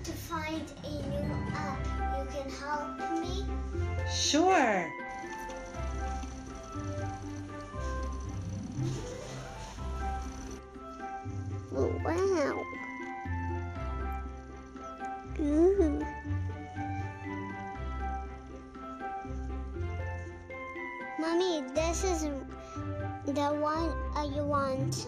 want to find a new app. You can help me? Sure. Oh, wow. Ooh. Mommy, this is the one I want.